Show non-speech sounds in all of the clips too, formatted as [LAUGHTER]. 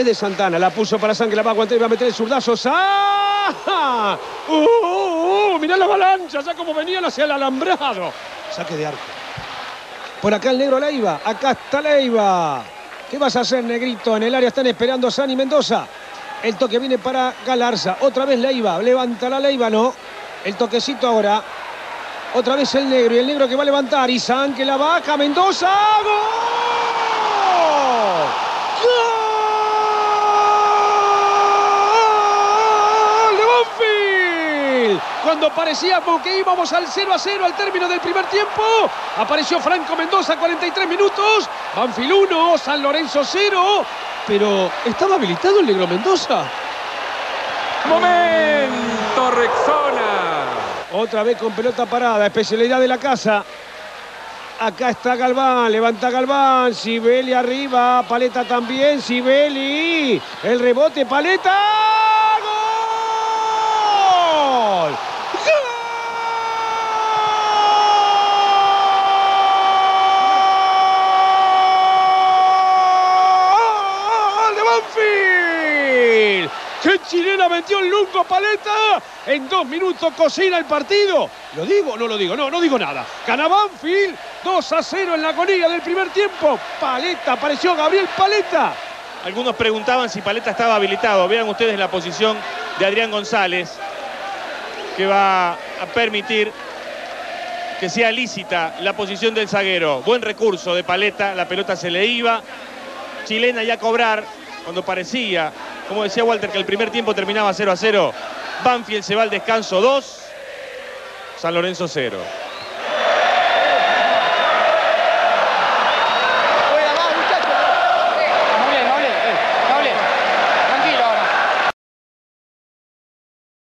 de Santana, la puso para San que la va a aguantar y va a meter el zurdazo. ¡Ah! ¡Uh, uh, uh! Mirá la avalancha, ya como venían hacia el alambrado. Saque de arco. Por acá el negro Leiva, acá está Leiva. ¿Qué vas a hacer, negrito? En el área están esperando a Sani Mendoza. El toque viene para Galarza. Otra vez Leiva. Levanta la Leiva, no. El toquecito ahora. Otra vez el negro. Y el negro que va a levantar. Y San que la baja. Mendoza. ¡Gol! ¡Gol de Banfield! Cuando parecíamos que íbamos al 0 a 0 al término del primer tiempo, apareció Franco Mendoza, 43 minutos. Banfield 1, San Lorenzo 0. Pero, ¿estaba habilitado el negro Mendoza? Momento, Rexona. Otra vez con pelota parada, especialidad de la casa. Acá está Galván, levanta Galván, Sibeli arriba, Paleta también, Sibeli. El rebote, Paleta. ¡Gol! ¡Gol de Banfield! ¡Qué chilena Paleta! En dos minutos cocina el partido. ¿Lo digo no lo digo? No, no digo nada. Gana Banfield 2 a 0 en la agonía del primer tiempo. Paleta, apareció Gabriel Paleta. Algunos preguntaban si Paleta estaba habilitado. Vean ustedes la posición de Adrián González, que va a permitir que sea lícita la posición del zaguero. Buen recurso de Paleta, la pelota se le iba. Chilena ya a cobrar cuando parecía, como decía Walter, que el primer tiempo terminaba 0 a 0. Banfield se va al descanso 2, San Lorenzo 0.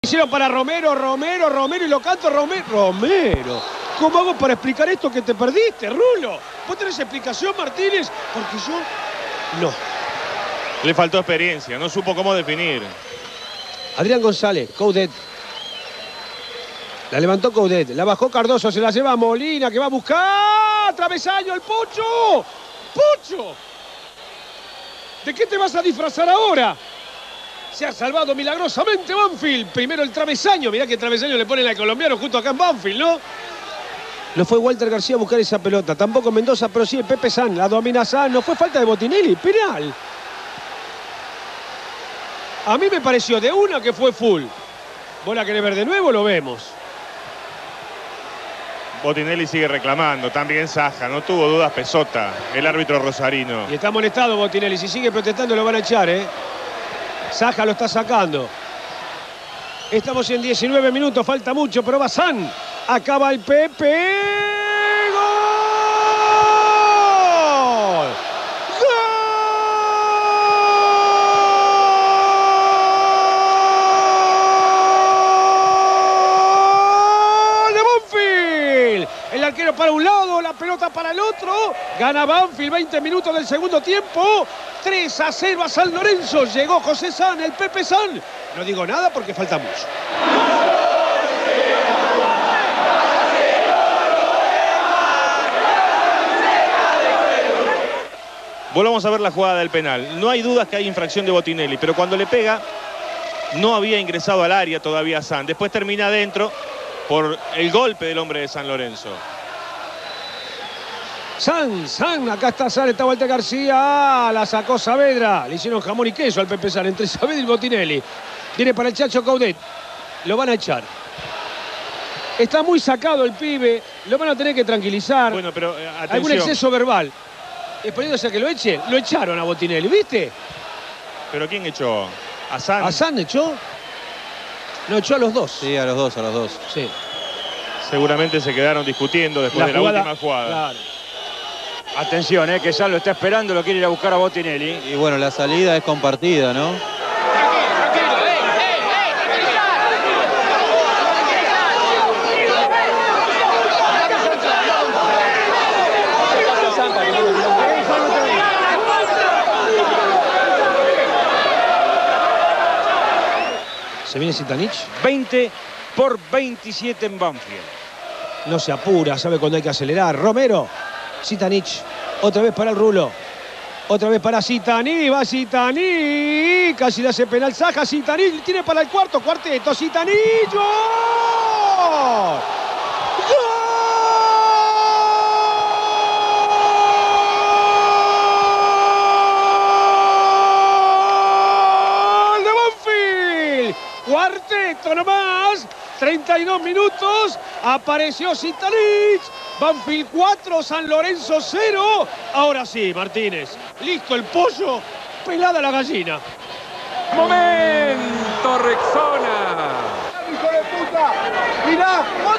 Hicieron para Romero, Romero, Romero y lo canto Romero. Romero. ¿Cómo hago para explicar esto que te perdiste, Rulo? ¿Vos tenés explicación, Martínez? Porque yo no. Le faltó experiencia, no supo cómo definir. Adrián González, Coudet. La levantó Coudet, la bajó Cardoso, se la lleva Molina, que va a buscar. Travesaño, el Pucho. ¡Pucho! ¿De qué te vas a disfrazar ahora? Se ha salvado milagrosamente Banfield. Primero el travesaño. Mirá que travesaño le ponen al colombiano justo acá en Banfield, ¿no? No fue Walter García a buscar esa pelota. Tampoco Mendoza, pero sí Pepe San. La domina San. No fue falta de Botinelli. Penal. A mí me pareció de una que fue full. ¿Vos la querés ver de nuevo? Lo vemos. Botinelli sigue reclamando, también Saja, no tuvo dudas Pesota, el árbitro rosarino. Y está molestado Botinelli. Si sigue protestando lo van a echar, ¿eh? Saja lo está sacando. Estamos en 19 minutos, falta mucho, pero San. Acaba el Pepe. ¡Gol! ¡Gol de Banfield! El arquero para un lado, la pelota para el otro. Gana Banfield 20 minutos del segundo tiempo. 3 a 0 a San Lorenzo. Llegó José San, el Pepe San. No digo nada porque falta mucho. Volvamos a ver la jugada del penal. No hay dudas que hay infracción de Botinelli, pero cuando le pega no había ingresado al área todavía San. Después termina adentro por el golpe del hombre de San Lorenzo. San, San, acá está San, está Walter García, la sacó Saavedra, le hicieron jamón y queso al Pepe San, entre [LAUGHS] Saavedra y Botinelli. Viene para el Chacho Caudet, lo van a echar. Está muy sacado el pibe, lo van a tener que tranquilizar. Bueno, pero eh, Algún exceso verbal. Exponiéndose a que lo echen, lo echaron a Botinelli, ¿viste? ¿Pero quién echó? ¿A San? ¿A San echó? No, echó a los dos. Sí, a los dos, a los dos. Sí. Seguramente se quedaron discutiendo después de la última jugada. Claro. Atención, eh, que San lo está esperando, lo quiere ir a buscar a Botinelli. Y bueno, la salida es compartida, ¿no? Se viene Sitanich. 20 por 27 en Banfield. No se apura, sabe cuándo hay que acelerar. Romero, Sitanich, otra vez para el rulo. Otra vez para Citani, va Citani, casi le hace penal Saja, Citani tiene para el cuarto, cuarteto, Citanillo. ¡Gol. De Banfield! Cuarteto nomás, 32 minutos, apareció Citanich, Banfield 4, San Lorenzo 0. Ahora sí, Martínez, listo el pollo, pelada la gallina. Momento, Rexona. ¡Hijo de puta! ¡Mirá! ¡No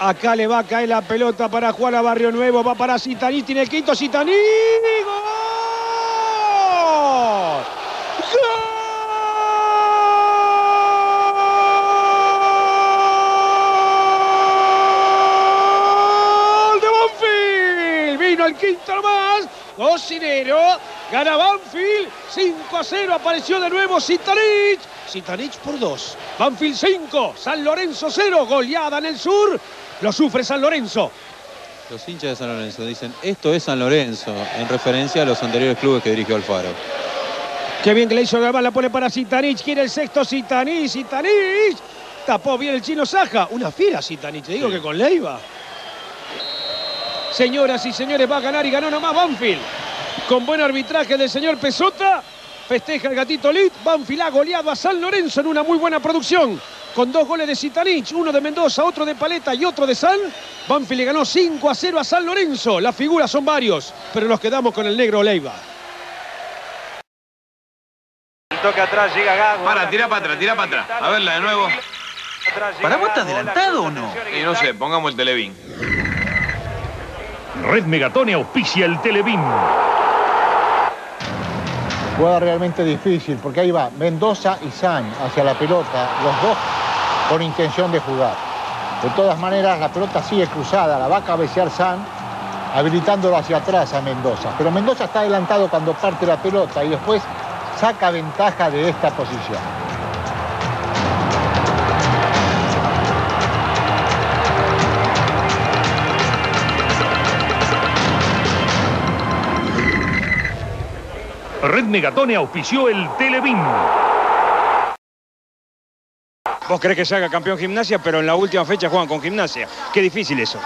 Acá le va a caer la pelota para Juan a Barrio Nuevo. Va para Citaní. Tiene el quinto. Citaní. ¡Gol! ¡Gol de Vino el quinto más. Cocinero. Gana Banfield. 5 a 0. Apareció de nuevo Citanich. Citanich por 2. Banfield 5. San Lorenzo 0. Goleada en el sur. Lo sufre San Lorenzo. Los hinchas de San Lorenzo dicen, esto es San Lorenzo, en referencia a los anteriores clubes que dirigió Alfaro. Qué bien que le hizo Gabán, la pone para Zitanich. Quiere el sexto Zitanich, Zitanich. Tapó bien el chino Saja. Una fiera Zitanich, te digo que con Leiva. Señoras y señores, va a ganar y ganó nomás Banfield. Con buen arbitraje del señor Pesota. Festeja el gatito Lit. Banfield ha goleado a San Lorenzo en una muy buena producción. Con dos goles de Zitanich, uno de Mendoza, otro de Paleta y otro de San. Banfield le ganó 5 a 0 a San Lorenzo. Las figuras son varios, pero nos quedamos con el negro Leiva. Toque atrás, llega Gago. Para, tira para atrás, tira para atrás. A verla de nuevo. ¿Para vos estás adelantado o no? Y no sé, pongamos el Televín. Red Megatone auspicia el Televín. Jugada realmente difícil, porque ahí va Mendoza y San hacia la pelota, los dos con intención de jugar. De todas maneras, la pelota sigue cruzada, la va a cabecear San, habilitándolo hacia atrás a Mendoza. Pero Mendoza está adelantado cuando parte la pelota y después saca ventaja de esta posición. Red Megatone auspició el Televín. Vos querés que se haga campeón gimnasia, pero en la última fecha juegan con gimnasia. Qué difícil eso.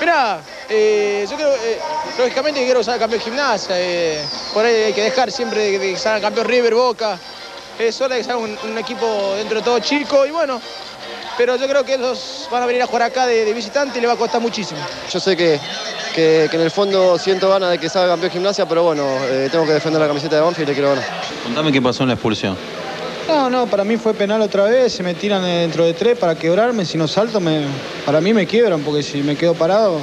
Mirá, eh, yo creo, eh, lógicamente que quiero que salga campeón gimnasia. eh, por ahí hay que dejar siempre de que salga campeón River, Boca. Es hora de que salga un, un equipo dentro de todo chico y bueno. Pero yo creo que ellos van a venir a jugar acá de, de visitante y le va a costar muchísimo. Yo sé que, que- que en el fondo siento ganas de que salga campeón gimnasia, pero bueno, eh, tengo que defender la camiseta de Banfield y le quiero ganar. Contame qué pasó en la expulsión. No, no, para mí fue penal otra vez, se me tiran dentro de tres para quebrarme, si no salto, me, para mí me quiebran, porque si me quedo parado,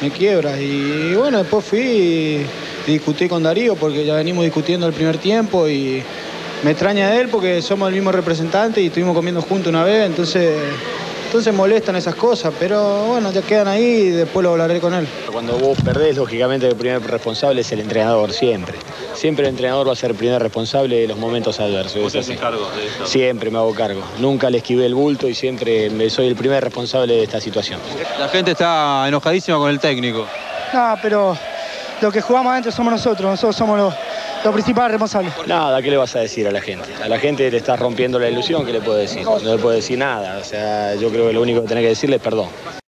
me quiebra. Y, bueno, después fui y, y discutí con Darío, porque ya venimos discutiendo el primer tiempo y me extraña de él porque somos el mismo representante y estuvimos comiendo juntos una vez, entonces, entonces molestan esas cosas, pero bueno, ya quedan ahí y después lo hablaré con él. Cuando vos perdés, lógicamente el primer responsable es el entrenador, siempre. Siempre el entrenador va a ser el primer responsable de los momentos adversos. es así. Siempre me hago cargo. Nunca le esquivé el bulto y siempre me- soy el primer responsable de esta situación. La gente está enojadísima con el técnico. No, pero lo que jugamos adentro somos nosotros, nosotros somos los, los principales responsables. Nada, ¿qué le vas a decir a la gente? A la gente le estás rompiendo la ilusión, ¿qué le puedo decir? No le puedo decir nada. O sea, yo creo que lo único que tenés que decirle es perdón.